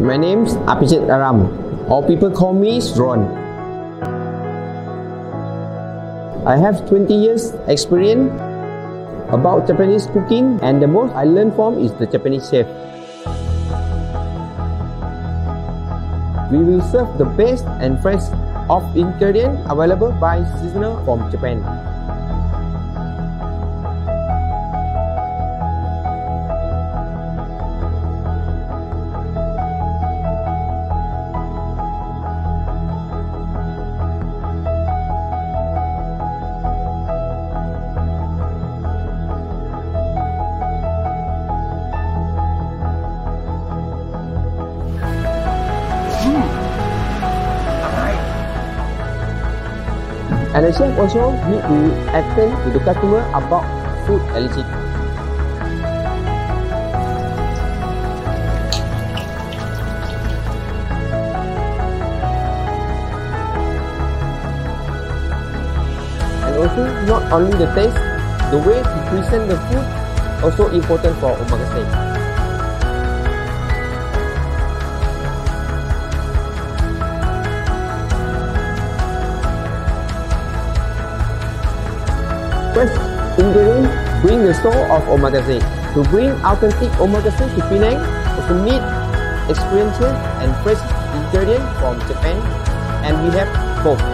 My name's Apichet Aram, or people call me Sron. I have 20 years experience about Japanese cooking and the most I learned from is the Japanese chef. We will serve the best and fresh of ingredients available by seasonal from Japan. And the chef also need to attend to the customer about food allergy. And also not only the taste, the way to present the food also important for omakase. First ingredient, bring the soul of omakase. To bring authentic omakase to Penang, is to meet experiences and fresh ingredients from Japan, and we have both.